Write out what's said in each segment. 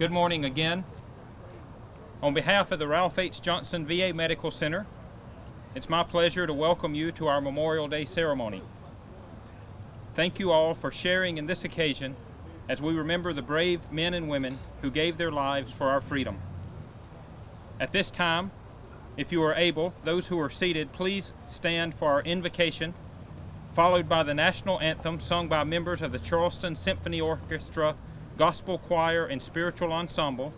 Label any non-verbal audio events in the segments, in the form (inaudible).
Good morning again. On behalf of the Ralph H. Johnson VA Medical Center, it's my pleasure to welcome you to our Memorial Day ceremony. Thank you all for sharing in this occasion as we remember the brave men and women who gave their lives for our freedom. At this time, if you are able, those who are seated, please stand for our invocation, followed by the national anthem sung by members of the Charleston Symphony Orchestra, Gospel Choir, and Spiritual Ensemble,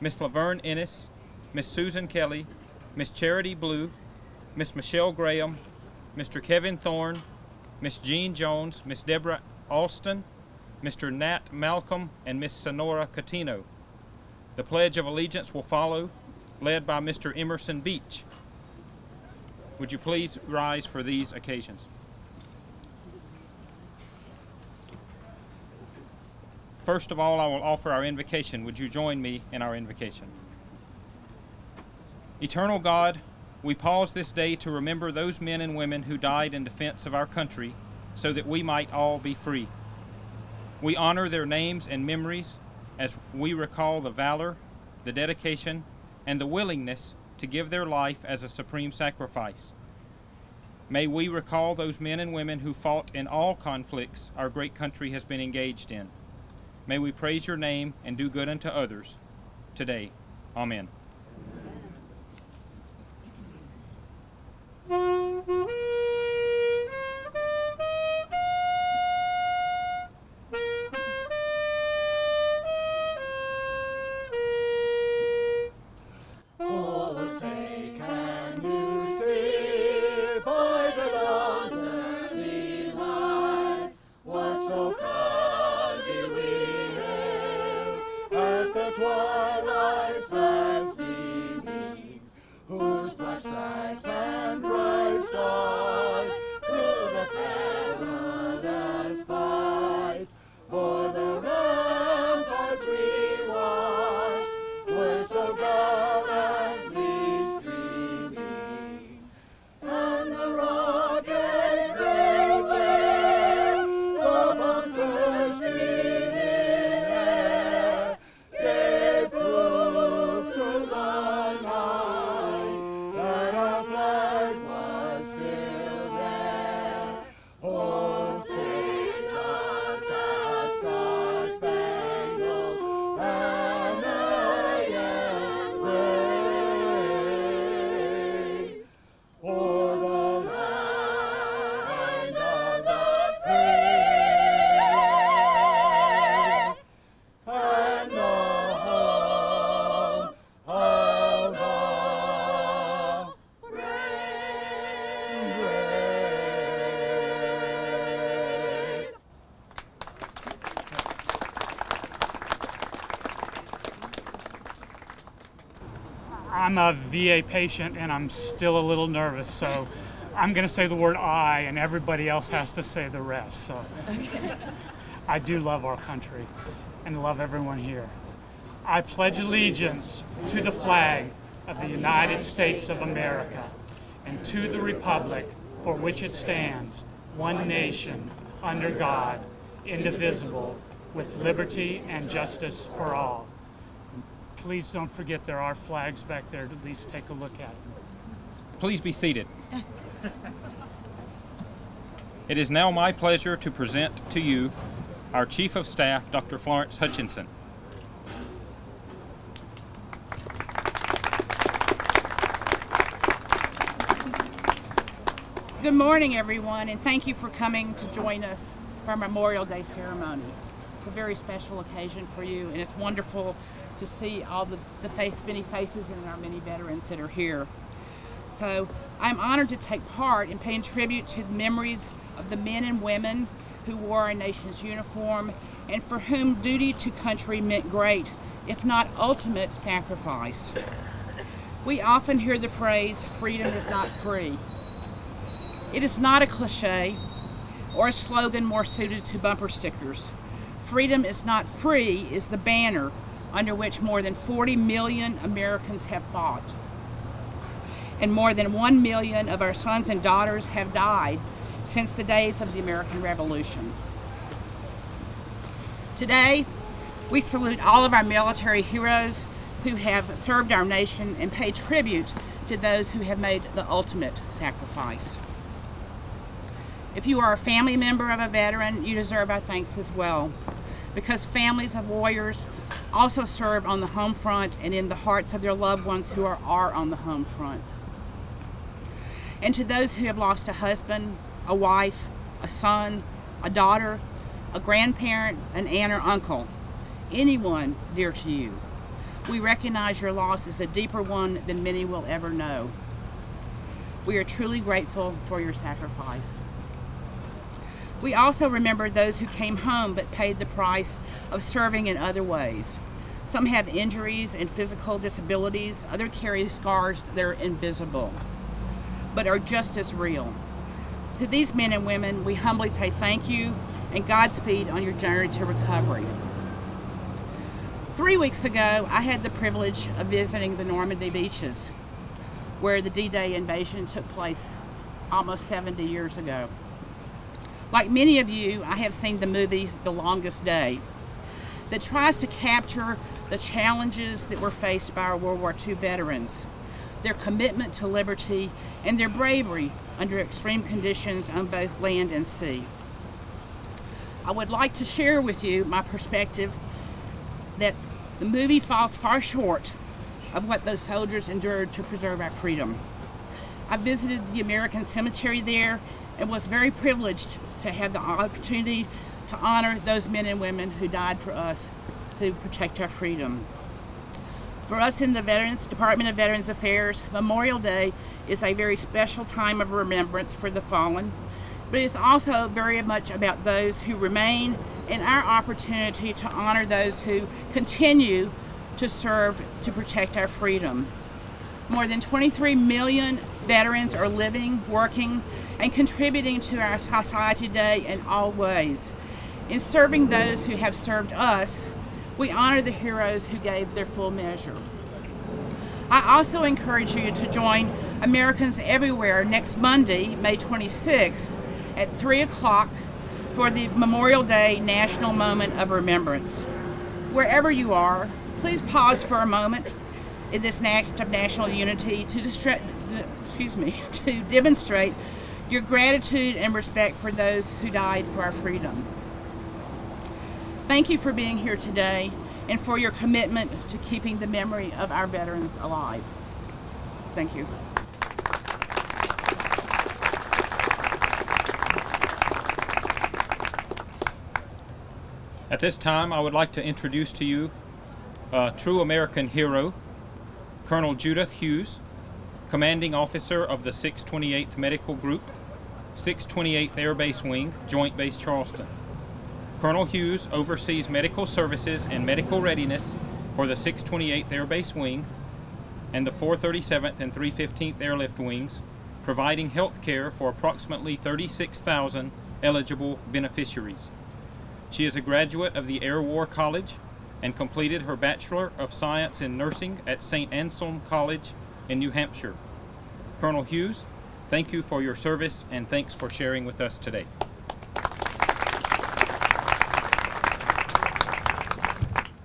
Miss Laverne Ennis, Miss Susan Kelly, Miss Charity Blue, Miss Michelle Graham, Mr. Kevin Thorne, Miss Jean Jones, Miss Deborah Alston, Mr. Nat Malcolm, and Miss Sonora Catino. The Pledge of Allegiance will follow, led by Mr. Emerson Beach. Would you please rise for these occasions? First of all, I will offer our invocation. Would you join me in our invocation? Eternal God, we pause this day to remember those men and women who died in defense of our country so that we might all be free. We honor their names and memories as we recall the valor, the dedication, and the willingness to give their life as a supreme sacrifice. May we recall those men and women who fought in all conflicts our great country has been engaged in. May we praise your name and do good unto others today. Amen. I'm a VA patient and I'm still a little nervous, so (laughs) I'm going to say the word I and everybody else has to say the rest. So I do love our country and love everyone here. I pledge allegiance to the flag of the United States of America and to the republic for which it stands, one nation, under God, indivisible, with liberty and justice for all. Please don't forget there are flags back there to at least take a look at. Please be seated. It is now my pleasure to present to you our Chief of Staff, Dr. Florence Hutchison. Good morning, everyone, and thank you for coming to join us for our Memorial Day ceremony. It's a very special occasion for you, and it's wonderful to see all the, the face, many faces and our many veterans that are here. So I'm honored to take part in paying tribute to the memories of the men and women who wore our nation's uniform and for whom duty to country meant great, if not ultimate, sacrifice. We often hear the phrase, freedom is not free. It is not a cliche or a slogan more suited to bumper stickers. Freedom is not free is the banner under which more than 40 million Americans have fought. And more than 1 million of our sons and daughters have died since the days of the American Revolution. Today, We salute all of our military heroes who have served our nation and pay tribute to those who have made the ultimate sacrifice. If you are a family member of a veteran, you deserve our thanks as well, because families of warriors also serve on the home front and in the hearts of their loved ones who are, are on the home front. And to those who have lost a husband, a wife, a son, a daughter, a grandparent, an aunt or uncle, anyone dear to you, we recognize your loss is a deeper one than many will ever know. We are truly grateful for your sacrifice. We also remember those who came home but paid the price of serving in other ways. Some have injuries and physical disabilities, others carry scars that are invisible, but are just as real. To these men and women, we humbly say thank you and Godspeed on your journey to recovery. Three weeks ago, I had the privilege of visiting the Normandy beaches, where the D-Day invasion took place almost 70 years ago. Like many of you, I have seen the movie The Longest Day that tries to capture the challenges that were faced by our World War II veterans, their commitment to liberty, and their bravery under extreme conditions on both land and sea. I would like to share with you my perspective that the movie falls far short of what those soldiers endured to preserve our freedom. I visited the American Cemetery there and was very privileged to have the opportunity to honor those men and women who died for us to protect our freedom. For us in the Veterans Department of Veterans Affairs, Memorial Day is a very special time of remembrance for the fallen, but it's also very much about those who remain and our opportunity to honor those who continue to serve to protect our freedom. More than 23 million veterans are living, working, and contributing to our society today in all ways. In serving those who have served us, we honor the heroes who gave their full measure. I also encourage you to join Americans Everywhere next Monday, May 26, at 3 o'clock for the Memorial Day National Moment of Remembrance. Wherever you are, please pause for a moment in this act of national unity to, excuse me, (laughs) to demonstrate your gratitude and respect for those who died for our freedom. Thank you for being here today and for your commitment to keeping the memory of our veterans alive. Thank you. At this time, I would like to introduce to you a true American hero, Colonel Judith Hughes, commanding officer of the 628th Medical Group, 628th Air Base Wing, Joint Base Charleston. Colonel Hughes oversees medical services and medical readiness for the 628th Air Base Wing and the 437th and 315th Airlift Wings, providing health care for approximately 36,000 eligible beneficiaries. She is a graduate of the Air War College and completed her Bachelor of Science in Nursing at St. Anselm College in New Hampshire. Colonel Hughes, thank you for your service and thanks for sharing with us today.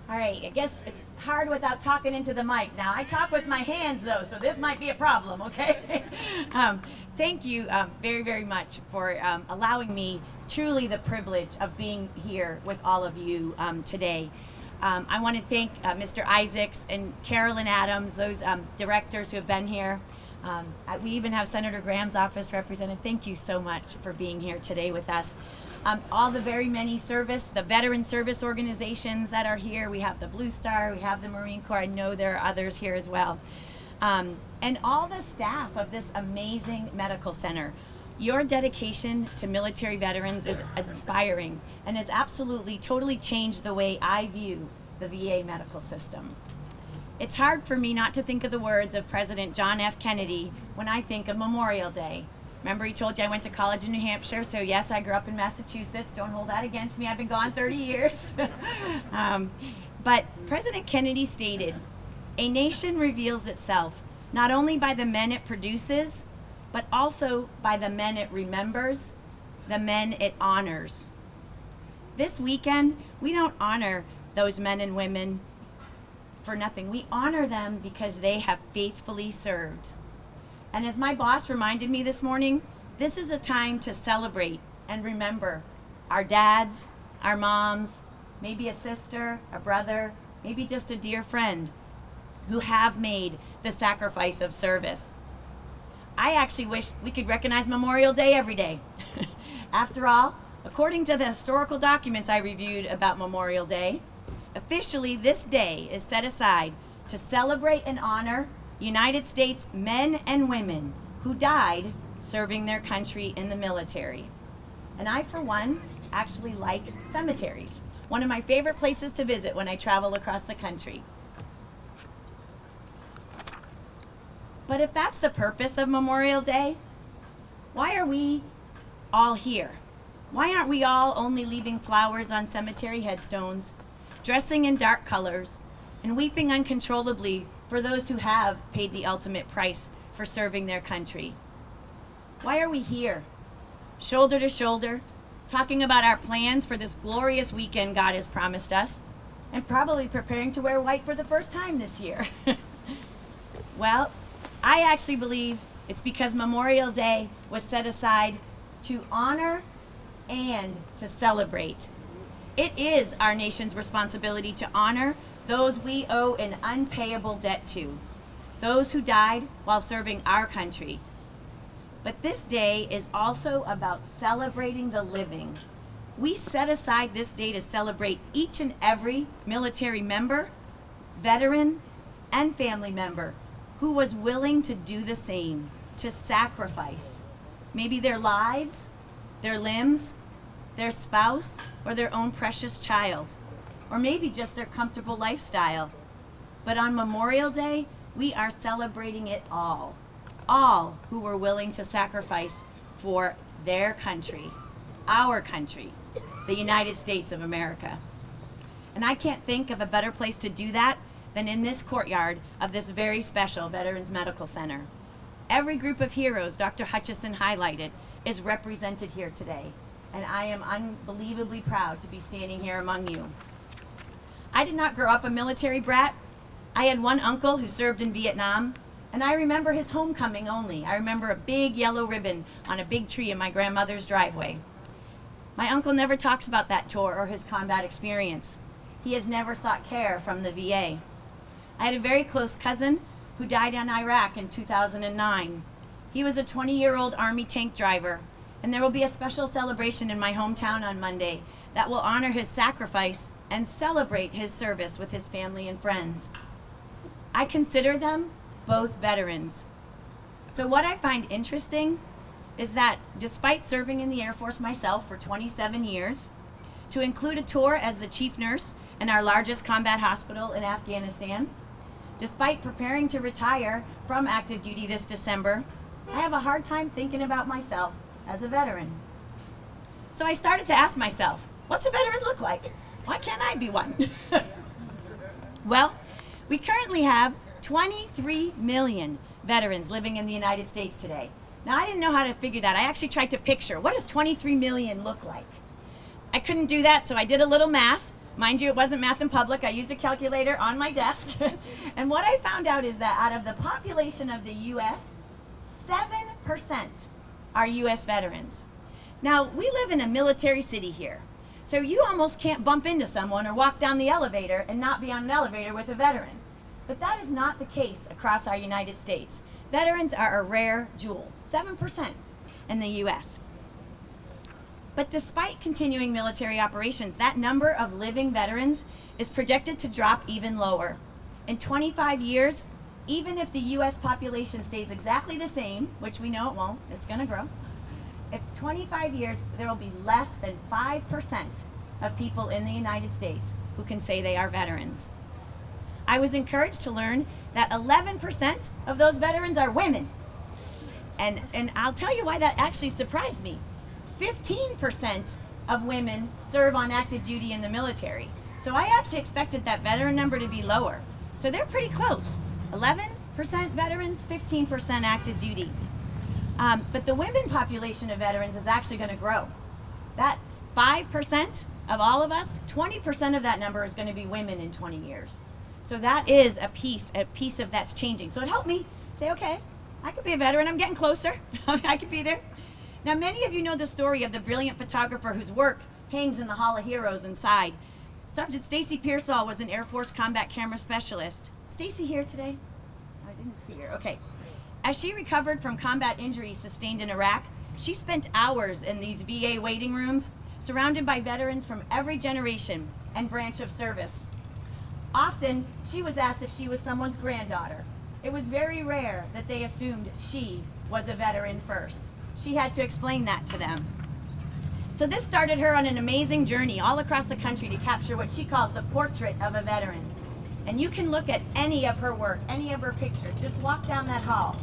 All right, I guess it's hard without talking into the mic. Now, I talk with my hands though, so this might be a problem, okay? (laughs) um, thank you um, very, very much for um, allowing me truly the privilege of being here with all of you um, today. Um, I want to thank uh, Mr. Isaacs and Carolyn Adams, those um, directors who have been here. Um, we even have Senator Graham's office represented. Thank you so much for being here today with us. Um, all the very many service, the veteran service organizations that are here. We have the Blue Star, we have the Marine Corps. I know there are others here as well. Um, and all the staff of this amazing medical center. Your dedication to military veterans is inspiring and has absolutely totally changed the way I view the VA medical system. It's hard for me not to think of the words of President John F. Kennedy when I think of Memorial Day. Remember, he told you I went to college in New Hampshire, so yes, I grew up in Massachusetts. Don't hold that against me. I've been gone 30 years. (laughs) um, but President Kennedy stated, a nation reveals itself not only by the men it produces, but also by the men it remembers, the men it honors. This weekend, we don't honor those men and women for nothing. We honor them because they have faithfully served. And as my boss reminded me this morning, this is a time to celebrate and remember our dads, our moms, maybe a sister, a brother, maybe just a dear friend who have made the sacrifice of service. I actually wish we could recognize Memorial Day every day. (laughs) After all, according to the historical documents I reviewed about Memorial Day, officially this day is set aside to celebrate and honor United States men and women who died serving their country in the military. And I, for one, actually like cemeteries. One of my favorite places to visit when I travel across the country. But if that's the purpose of Memorial Day, why are we all here? Why aren't we all only leaving flowers on cemetery headstones, dressing in dark colors, and weeping uncontrollably for those who have paid the ultimate price for serving their country? Why are we here, shoulder to shoulder, talking about our plans for this glorious weekend God has promised us, and probably preparing to wear white for the first time this year? (laughs) well, I actually believe it's because Memorial Day was set aside to honor and to celebrate. It is our nation's responsibility to honor those we owe an unpayable debt to, those who died while serving our country. But this day is also about celebrating the living. We set aside this day to celebrate each and every military member, veteran, and family member who was willing to do the same, to sacrifice maybe their lives, their limbs, their spouse, or their own precious child, or maybe just their comfortable lifestyle. But on Memorial Day, we are celebrating it all. All who were willing to sacrifice for their country, our country, the United States of America. And I can't think of a better place to do that than in this courtyard of this very special Veterans Medical Center. Every group of heroes Dr. Hutchison highlighted is represented here today, and I am unbelievably proud to be standing here among you. I did not grow up a military brat. I had one uncle who served in Vietnam, and I remember his homecoming only. I remember a big yellow ribbon on a big tree in my grandmother's driveway. My uncle never talks about that tour or his combat experience. He has never sought care from the VA. I had a very close cousin who died in Iraq in 2009. He was a 20 year old Army tank driver, and there will be a special celebration in my hometown on Monday that will honor his sacrifice and celebrate his service with his family and friends. I consider them both veterans. So, what I find interesting is that despite serving in the Air Force myself for 27 years, to include a tour as the chief nurse in our largest combat hospital in Afghanistan, Despite preparing to retire from active duty this December, I have a hard time thinking about myself as a veteran. So I started to ask myself, what's a veteran look like? Why can't I be one? (laughs) well, we currently have 23 million veterans living in the United States today. Now, I didn't know how to figure that. I actually tried to picture what does 23 million look like? I couldn't do that, so I did a little math Mind you, it wasn't math in public. I used a calculator on my desk. (laughs) and what I found out is that out of the population of the U.S., 7% are U.S. veterans. Now, we live in a military city here. So you almost can't bump into someone or walk down the elevator and not be on an elevator with a veteran. But that is not the case across our United States. Veterans are a rare jewel, 7% in the U.S. But despite continuing military operations, that number of living veterans is projected to drop even lower. In 25 years, even if the U.S. population stays exactly the same, which we know it won't, it's going to grow, if 25 years, there will be less than 5% of people in the United States who can say they are veterans. I was encouraged to learn that 11% of those veterans are women. And, and I'll tell you why that actually surprised me. 15% of women serve on active duty in the military. So I actually expected that veteran number to be lower. So they're pretty close. 11% veterans, 15% active duty. Um, but the women population of veterans is actually going to grow. That 5% of all of us, 20% of that number is going to be women in 20 years. So that is a piece, a piece of that's changing. So it helped me say, okay, I could be a veteran. I'm getting closer. (laughs) I could be there. Now, many of you know the story of the brilliant photographer whose work hangs in the Hall of Heroes inside. Sergeant Stacy Pearsall was an Air Force combat camera specialist. Stacy here today? I didn't see her. Okay. As she recovered from combat injuries sustained in Iraq, she spent hours in these VA waiting rooms surrounded by veterans from every generation and branch of service. Often, she was asked if she was someone's granddaughter. It was very rare that they assumed she was a veteran first. She had to explain that to them. So this started her on an amazing journey all across the country to capture what she calls the portrait of a veteran. And you can look at any of her work, any of her pictures, just walk down that hall.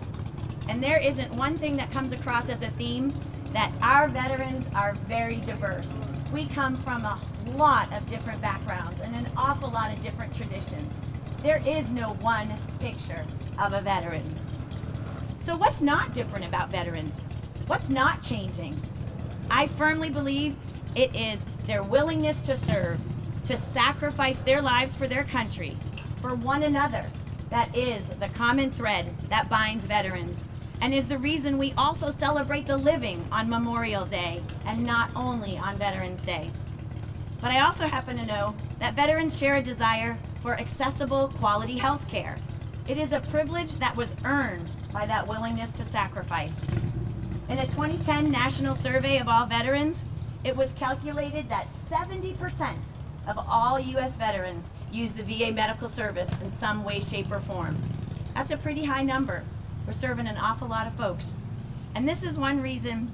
And there isn't one thing that comes across as a theme that our veterans are very diverse. We come from a lot of different backgrounds and an awful lot of different traditions. There is no one picture of a veteran. So what's not different about veterans? What's not changing? I firmly believe it is their willingness to serve, to sacrifice their lives for their country, for one another. That is the common thread that binds veterans and is the reason we also celebrate the living on Memorial Day and not only on Veterans Day. But I also happen to know that veterans share a desire for accessible, quality health care. It is a privilege that was earned by that willingness to sacrifice. In a 2010 national survey of all veterans, it was calculated that 70% of all U.S. veterans use the VA medical service in some way, shape, or form. That's a pretty high number. We're serving an awful lot of folks. And this is one reason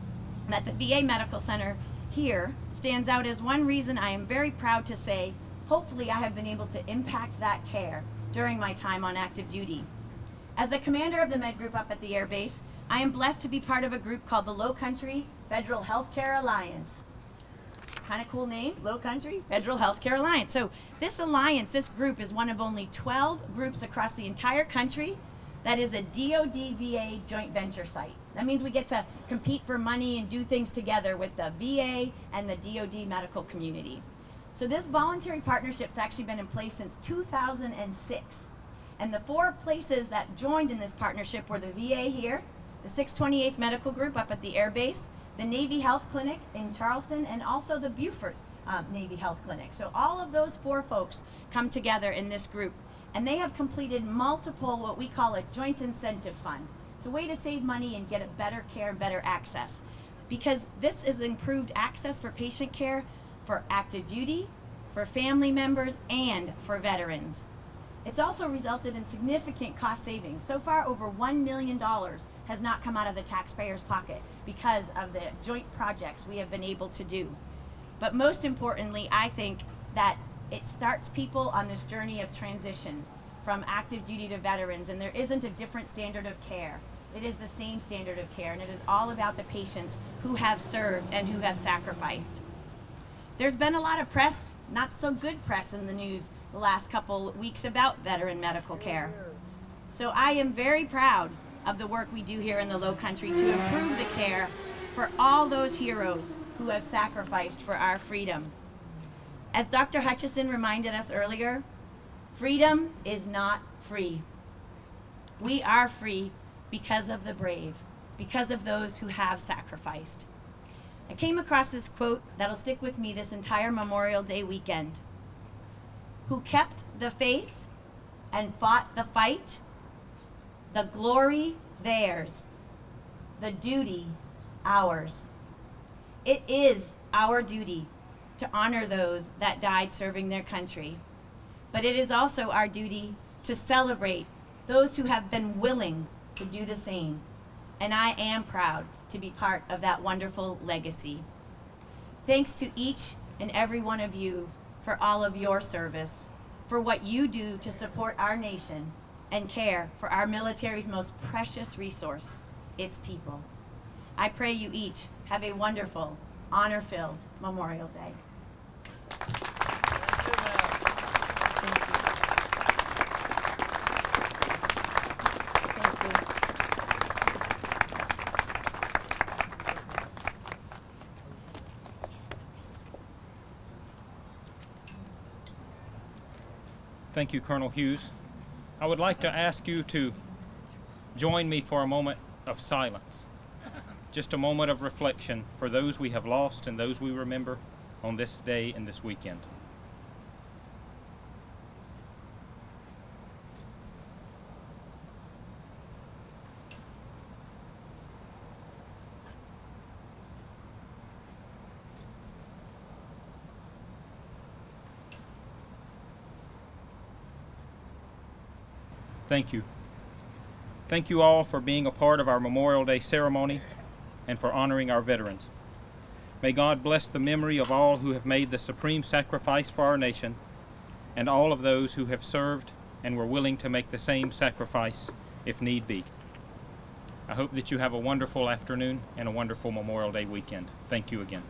that the VA Medical Center here stands out as one reason I am very proud to say, hopefully I have been able to impact that care during my time on active duty. As the commander of the Med Group up at the Air Base, I am blessed to be part of a group called the Low Country Federal Healthcare Alliance. Kind of cool name, Low Country Federal Healthcare Alliance. So this alliance, this group is one of only 12 groups across the entire country that is a DoD VA joint venture site. That means we get to compete for money and do things together with the VA and the DoD medical community. So this voluntary partnership's actually been in place since 2006. And the four places that joined in this partnership were the VA here, the 628th Medical Group up at the Air Base, the Navy Health Clinic in Charleston, and also the Beaufort um, Navy Health Clinic. So all of those four folks come together in this group and they have completed multiple what we call a joint incentive fund. It's a way to save money and get a better care, better access. Because this is improved access for patient care for active duty, for family members, and for veterans. It's also resulted in significant cost savings. So far, over $1 million has not come out of the taxpayer's pocket because of the joint projects we have been able to do. But most importantly, I think that it starts people on this journey of transition from active duty to veterans, and there isn't a different standard of care. It is the same standard of care, and it is all about the patients who have served and who have sacrificed. There's been a lot of press, not so good press in the news the last couple weeks about veteran medical care. So I am very proud of the work we do here in the Low Country to improve the care for all those heroes who have sacrificed for our freedom. As Dr. Hutchison reminded us earlier, freedom is not free. We are free because of the brave, because of those who have sacrificed. I came across this quote that'll stick with me this entire Memorial Day weekend. Who kept the faith and fought the fight, the glory theirs, the duty ours. It is our duty to honor those that died serving their country. But it is also our duty to celebrate those who have been willing to do the same. And I am proud to be part of that wonderful legacy. Thanks to each and every one of you for all of your service, for what you do to support our nation and care for our military's most precious resource, its people. I pray you each have a wonderful, honor-filled Memorial Day. Thank you, Colonel Hughes. I would like to ask you to join me for a moment of silence. Just a moment of reflection for those we have lost and those we remember on this day and this weekend. Thank you. Thank you all for being a part of our Memorial Day ceremony and for honoring our veterans. May God bless the memory of all who have made the supreme sacrifice for our nation and all of those who have served and were willing to make the same sacrifice if need be. I hope that you have a wonderful afternoon and a wonderful Memorial Day weekend. Thank you again.